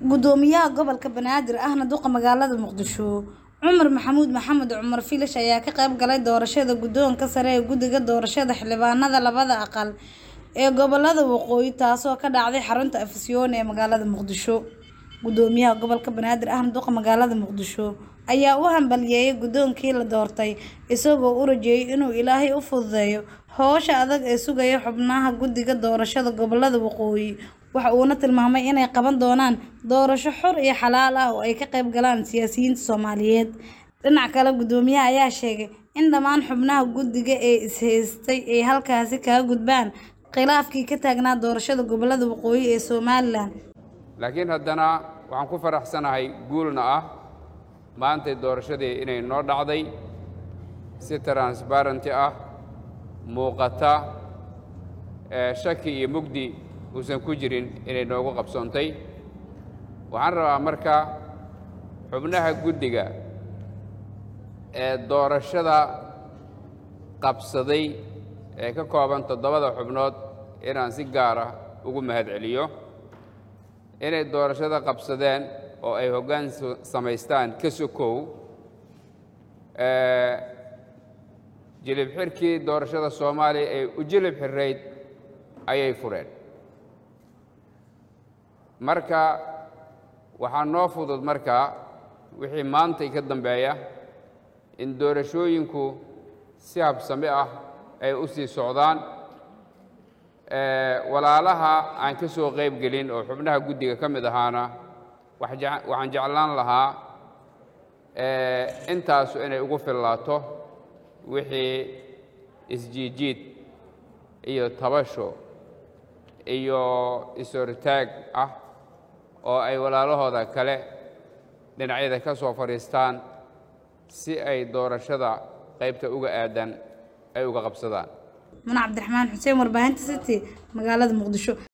Gudoomiyaha gobolka Banaadir ahna duqa magaalada Muqdisho Cumar Maxamuud Maxamed Cumar Filish ayaa ka qayb galay doorashada guddoonka sare ee guddiga doorashada xildhibaanada labada aqal ee gobollada waqooyi taasoo ka dhacday xarunta Afisyoon ee magaalada Muqdisho. Gudoomiyaha gobolka Banaadir ahna duqa magaalada Muqdisho ayaa u hambalyeeyay guddoonkii la doortay isagoo u rajeeyay inuu Ilaahay u fududeeyo howsha adag ee sugaya xubnaha guddiga doorashada gobollada waqooyi waxa uuna tilmaamay inay qaban doonaan doorasho xor iyo xalaal ah oo ay ka qayb galaan siyaasiyiinta Soomaaliyeed. Dhinaca kale gudoomiyaha ayaa sheegay in dhammaan xubnaha guddiga ee is haystay ay halkaasi kaga gudbaan khilaafkii ka taagnaa doorashada gobollada waqooyi ee Somalilan. laakiin haddana waxaan ku faraxsanahay guulna ah maantay doorashadii inay noo dhacday si transbarenty ah muuqata ee shaki iyo mugdi uusan ku jirin inay noogu qabsoontay. Waxaan rabaa marka xubnaha guddiga ee doorashada qabsaday ee ka kooban toddobada xubnood inaan si gaar ah ugu mahadceliyo inay doorashada qabsadeen oo ay hoggaan samaystaan. Ka sokow jilib xirkii doorashada soomaaliya ee u jilib xirayd ayay fureen. Marka waxaa noo fudud markaa wixii maantay ka dambeeya in doorashooyinku si habsami ah ay u sii socdaan walaalaha aan ka soo qayb gelin oo xubnaha guddiga ka mid ahaana waxaan jeclaan lahaa intaasu inay ugu fillaato wixii isjiijiid iyo tabasho iyo is-hortaag ah oo ay walaalahooda kale dhinacyada ka soo fadhiistaan si ay doorashada qaybta uga aadan ay uga qabsadaan. Muna Cabdiraxmaan Xuseen warbaahinta City magaalada Muqdisho